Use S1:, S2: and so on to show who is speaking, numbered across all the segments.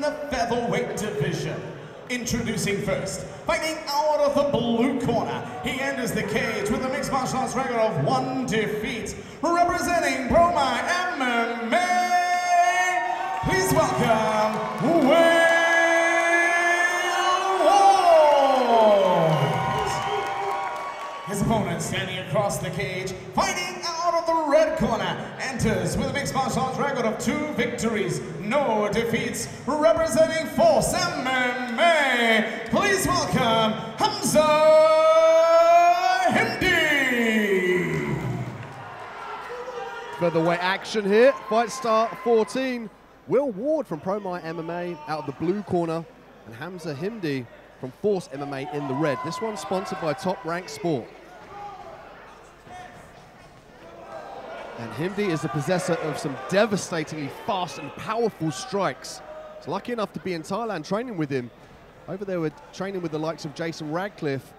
S1: the featherweight division. Introducing first, fighting out of the blue corner, he enters the cage with a mixed martial arts record of one defeat, representing Broma MMA. Please welcome Ward. His opponent standing across the cage, fighting the red corner, enters with a mixed martial arts record of two victories, no defeats, representing Force MMA. Please welcome Hamza Himdy.
S2: Featherweight action here. FightStar 14. Will Ward from ProMy MMA out of the blue corner, and Hamza Himdy from Force MMA in the red. This one's sponsored by Top Rank Sport. And Himdy is the possessor of some devastatingly fast and powerful strikes. He's lucky enough to be in Thailand training with him. Over there, we're training with the likes of Jason Radcliffe.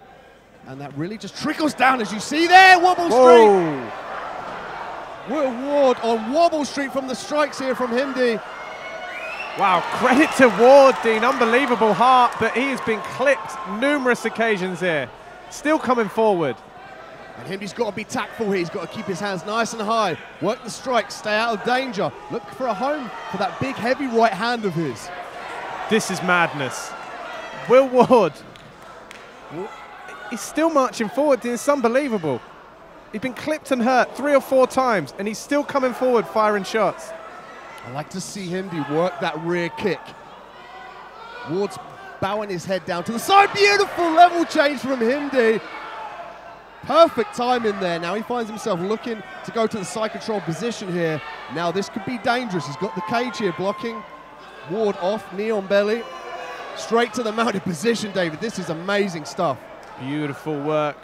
S2: And that really just trickles down, as you see there. Wobble Street. Will Ward on Wobble Street from the strikes here from Himdy.
S3: Wow, credit to Ward, Dean. Unbelievable heart, but he has been clipped numerous occasions here. Still coming forward.
S2: And Himdy's got to be tactful here. He's got to keep his hands nice and high. Work the strikes, stay out of danger. Look for a home for that big, heavy right hand of his.
S3: This is madness. Will Ward, he's still marching forward. It's unbelievable. He's been clipped and hurt three or four times, and he's still coming forward, firing shots.
S2: I like to see Himdy work that rear kick. Ward's bowing his head down to the side. Beautiful level change from Himdy. Perfect time in there. Now he finds himself looking to go to the side control position here. Now this could be dangerous. He's got the cage here blocking. Ward off, knee on belly. Straight to the mounted position, David. This is amazing stuff.
S3: Beautiful work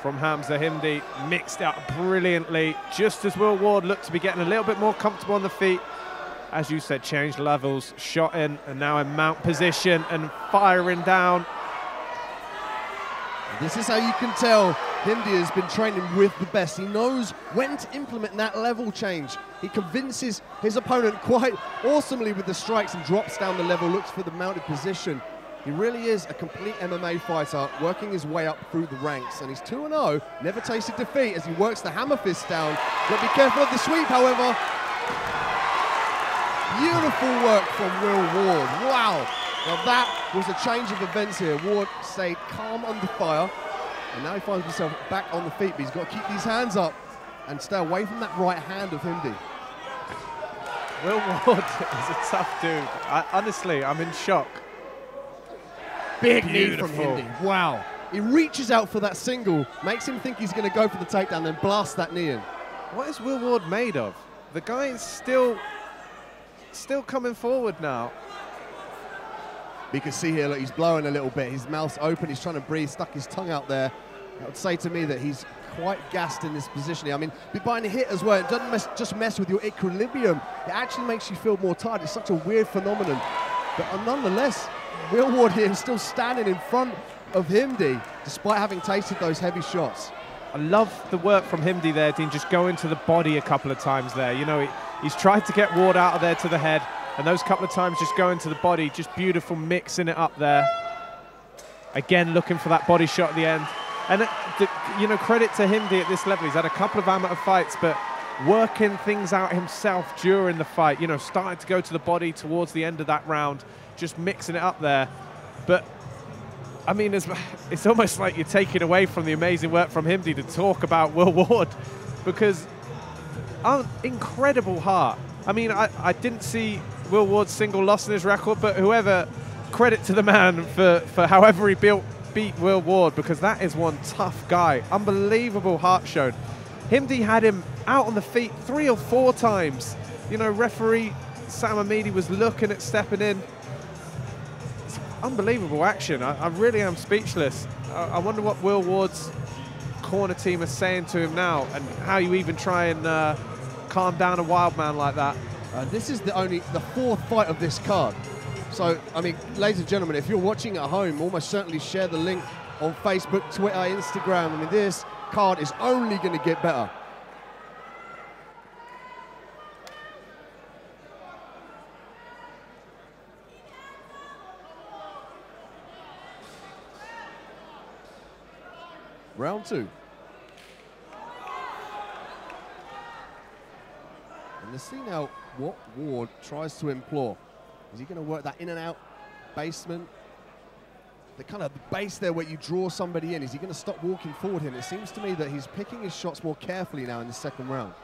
S3: from Hamza Himdy, mixed out brilliantly, just as Will Ward looked to be getting a little bit more comfortable on the feet. As you said, changed levels, shot in, and now in mount position and firing down.
S2: This is how you can tell Himdy has been training with the best. He knows when to implement that level change. He convinces his opponent quite awesomely with the strikes and drops down the level, looks for the mounted position. He really is a complete MMA fighter, working his way up through the ranks. And he's 2-0, never tasted defeat as he works the hammer fist down. But be careful of the sweep, however. Beautiful work from Will Ward. Wow. Now that was a change of events here. Ward stayed calm under fire. And now he finds himself back on the feet, but he's got to keep these hands up and stay away from that right hand of Himdy.
S3: Will Ward is a tough dude. I, honestly, I'm in shock.
S2: Big
S3: Beautiful.
S2: knee from Himdy. Wow. He reaches out for that single, makes him think he's going to go for the takedown, then blasts that knee in.
S3: What is Will Ward made of? The guy is still, still coming forward now.
S2: You can see here, look, he's blowing a little bit. His mouth's open, he's trying to breathe, stuck his tongue out there. That would say to me that he's quite gassed in this positioning. I mean, behind a hit as well, it doesn't mess, just mess with your equilibrium. It actually makes you feel more tired. It's such a weird phenomenon. But uh, nonetheless, Will Ward here is still standing in front of Himdy, despite having tasted those heavy shots.
S3: I love the work from Himdy there, Dean, just going to the body a couple of times there. You know, he, he's tried to get Ward out of there to the head, and those couple of times just going to the body, just beautiful mixing it up there. Again, looking for that body shot at the end. And, uh, you know, credit to Himdy at this level. He's had a couple of amateur fights, but working things out himself during the fight, you know, starting to go to the body towards the end of that round, just mixing it up there. But I mean, it's, it's almost like you're taking away from the amazing work from Himdy to talk about Will Ward because uh, incredible heart. I mean, I, I didn't see Will Ward's single loss in his record, but whoever, credit to the man for, for however he built, beat Will Ward because that is one tough guy. Unbelievable heart shown. Himdy had him out on the feet three or four times. You know, referee Sam Amidi was looking at stepping in unbelievable action. I, I, really am speechless. I, I, wonder what Will Ward's corner team is saying to him now and how you even try and uh, calm down a wild man like that.
S2: Uh, this is the only the fourth fight of this card. So, I mean, ladies and gentlemen, if you're watching at home, almost certainly share the link on Facebook, Twitter, Instagram. I mean, this card is only going to get better. Round two. Let's see now what Ward tries to implore. Is he going to work that in and out basement? The kind of base there where you draw somebody in. Is he going to stop walking forward here? And it seems to me that he's picking his shots more carefully now in the second round.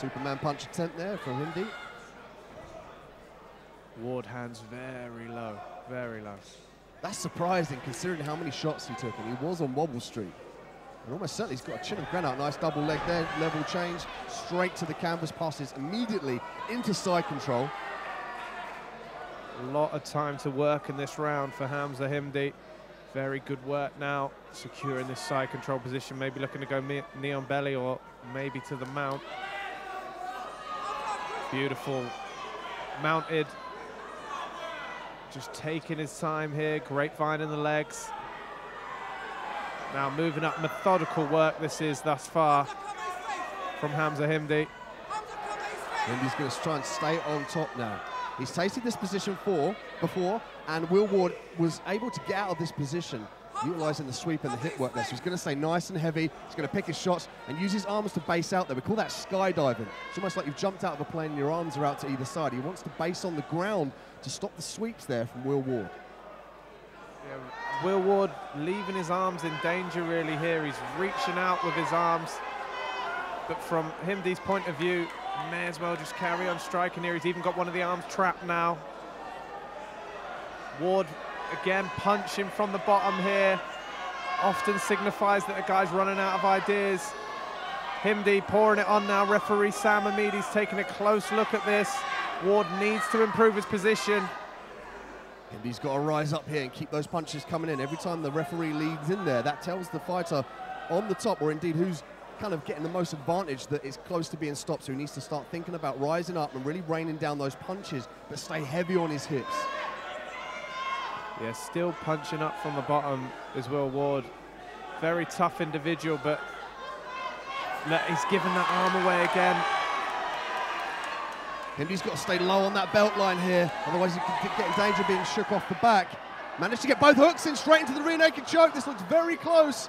S2: Superman punch attempt there from Himdy.
S3: Ward hands very low, very low.
S2: That's surprising considering how many shots he took, and he was on Wobble Street. And almost certainly he's got a chin of granite. Nice double leg there, level change, straight to the canvas, passes immediately into side control.
S3: A lot of time to work in this round for Hamza Himdy. Very good work now, securing this side control position, maybe looking to go knee on belly or maybe to the mount. Beautiful mounted. Just taking his time here, grapevine in the legs. Now moving up, methodical work this is thus far from Hamza Himdy.
S2: Himdy's going to try and stay on top now. He's tasted this position for before, and Will Ward was able to get out of this position utilising the sweep and the hip work there. So he's going to stay nice and heavy. He's going to pick his shots and use his arms to base out there. We call that skydiving. It's almost like you've jumped out of a plane and your arms are out to either side. He wants to base on the ground to stop the sweeps there from Will Ward.
S3: Yeah, Will Ward leaving his arms in danger really here. He's reaching out with his arms. But from Himdy's point of view, may as well just carry on striking here. He's even got one of the arms trapped now. Ward Again, punching from the bottom here. Often signifies that a guy's running out of ideas. Himdy pouring it on now. Referee Sam Amidi's taking a close look at this. Ward needs to improve his position.
S2: Himdy's got to rise up here and keep those punches coming in. Every time the referee leads in there, that tells the fighter on the top, or indeed who's kind of getting the most advantage that is close to being stopped. So he needs to start thinking about rising up and really raining down those punches, but stay heavy on his hips.
S3: Yeah, still punching up from the bottom as Will Ward. Very tough individual, but he's given that arm away again.
S2: Himdy's got to stay low on that belt line here, otherwise he could get in danger of being shook off the back. Managed to get both hooks in straight into the rear naked choke. This looks very close.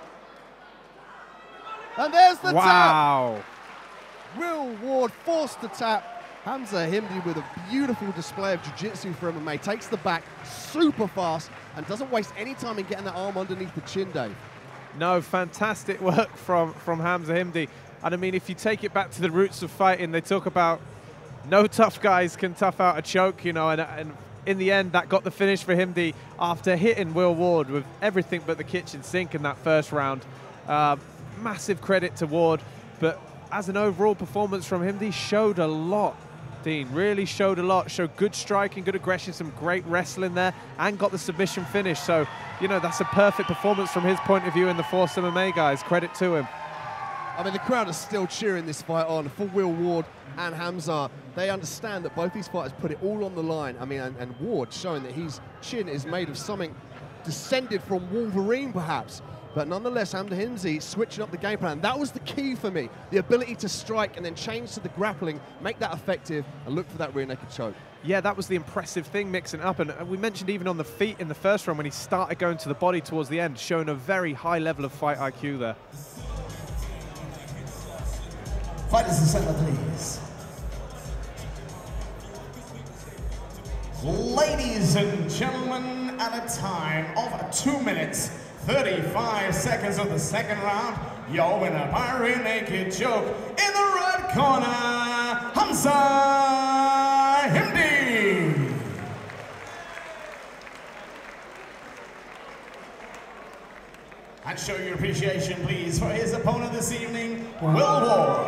S2: And there's the tap!
S3: wow.
S2: tap. Will Ward forced the tap. Hamza Himdy with a beautiful display of jiu-jitsu for MMA. Takes the back super fast and doesn't waste any time in getting that arm underneath the chin, Dave.
S3: No, fantastic work from, from Hamza Himdy. And I mean, if you take it back to the roots of fighting, they talk about no tough guys can tough out a choke, you know, and, and in the end, that got the finish for Himdy after hitting Will Ward with everything but the kitchen sink in that first round. Uh, massive credit to Ward, but as an overall performance from Himdy, showed a lot Dean really showed a lot, showed good striking, good aggression, some great wrestling there, and got the submission finish. So, you know, that's a perfect performance from his point of view in the Force MMA, guys. Credit to him.
S2: I mean, the crowd is still cheering this fight on for Will Ward and Hamza. They understand that both these fighters put it all on the line. I mean, and, and Ward showing that his chin is made of something descended from Wolverine, perhaps. But nonetheless, Hamza Himdy switching up the game plan. That was the key for me. The ability to strike and then change to the grappling, make that effective, and look for that rear naked choke.
S3: Yeah, that was the impressive thing, mixing up. And uh, we mentioned even on the feet in the first round when he started going to the body towards the end, showing a very high level of fight IQ there.
S1: Assemble, please. Ladies and gentlemen, at a time of two minutes, 35 seconds of the second round, your winner by naked choke in the red corner, Hamza Himdy. And show your appreciation, please, for his opponent this evening, Will Ward.